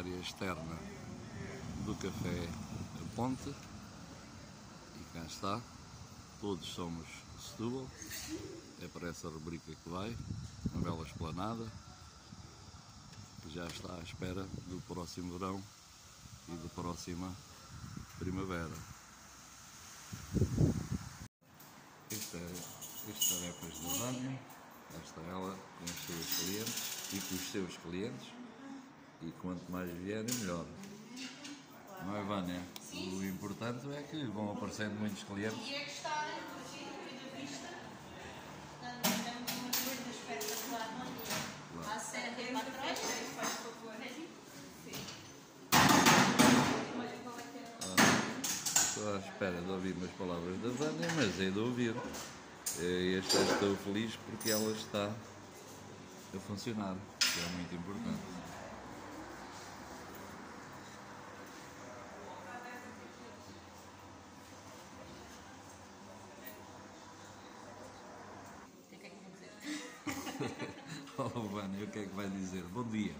área externa do Café Ponte. E cá está, todos somos Setúbal, é para essa rubrica que vai, uma bela esplanada, que já está à espera do próximo verão e da próxima primavera. Esta, estas tarefas da Vânia, esta ela com os seus clientes e com os seus clientes e quanto mais vierem melhor. Não é Vânia? O importante é que vão aparecendo muitos clientes. E é que está aqui da vista. Portanto, temos uma coisa espetacular no À serra e para trás. Faz favor. Estou à espera de ouvir umas palavras da Vânia, mas é de ouvir. Este estou feliz porque ela está a funcionar, que é muito importante. O que é que vou dizer? Oh, Vânia, o que é que vai dizer? Bom dia.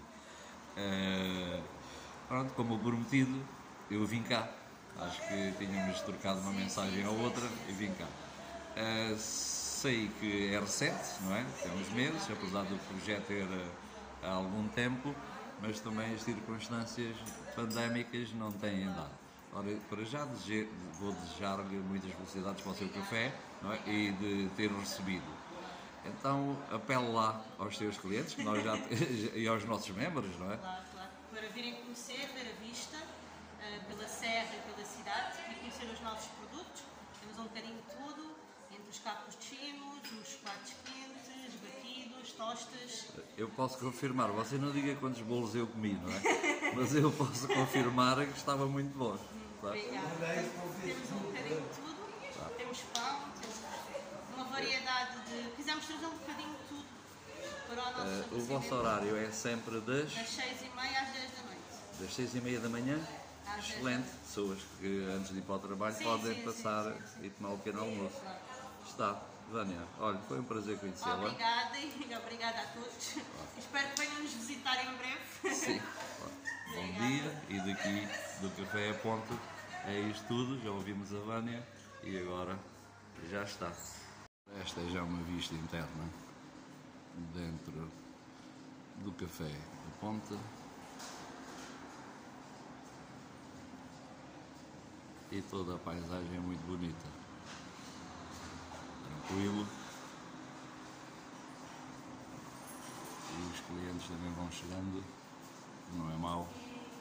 Eh, pronto, como prometido, eu vim cá. Acho que tínhamos trocado uma mensagem ou outra e vim cá. Eh, sei que é recente, não é? Tem uns meses, apesar do projeto ter eh, há algum tempo, mas também as circunstâncias pandémicas não têm dado. Ora, para já dese- vou desejar-lhe muitas felicidades para o seu café é? e de ter recebido. Então apelo lá aos seus clientes nós já, e aos nossos membros, não é? Claro, claro. Para virem conhecer, ver a vista eh, pela serra e pela cidade e conhecer os novos produtos. Temos um bocadinho de tudo, entre os capuchinos, os chocolates quentes, batidos, tostas. Eu posso confirmar, você não diga quantos bolos eu comi, não é? Mas eu posso confirmar que estava muito bom. Obrigada. Temos um bocadinho de tudo. Temos pão, variedade de. Quisemos trazer um bocadinho de tudo para o nosso Eh, o vosso horário é sempre das, Das 6 e meia às 10 da noite. das seis e meia da manhã. Às Excelente. Pessoas que antes de ir para o trabalho Sim, podem sim, passar sim, e tomar o pequeno almoço. claro. Está. Vânia, olha, foi um prazer conhecê-la. Obrigada e obrigada a todos. Espero que venham nos visitar em breve. Sim. Bom dia e daqui do Café a Ponte é isto tudo. Já ouvimos a Vânia e agora já está. Esta é já uma vista interna dentro do Café a Ponte. E toda a paisagem é muito bonita. Tranquilo. E os clientes também vão chegando. Não é mau.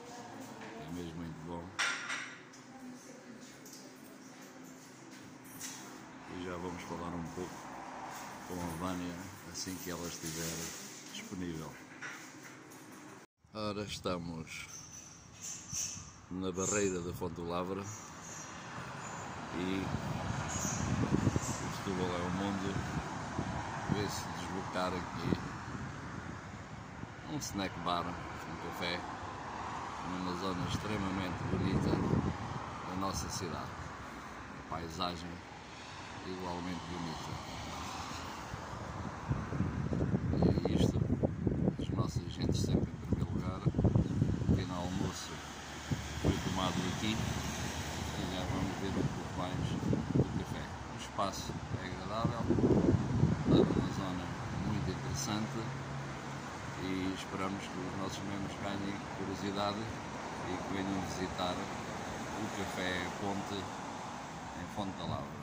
É mesmo muito bom. E já vamos falar um pouco com a Vânia assim que ela estiver disponível. Ora, estamos na barreira da Fonte do Lavra e o Setúbal é o mundo. Vê-se deslocar aqui um snack bar, um café, numa zona extremamente bonita da nossa cidade. A paisagem igualmente bonita. E é isto, as nossas gentes sempre em primeiro lugar. O pequeno almoço foi tomado aqui e já vamos ver um pouco mais do café. O espaço é agradável, está numa zona muito interessante e esperamos que os nossos membros ganhem curiosidade e que venham visitar o Café Ponte em Fonte da Lavra.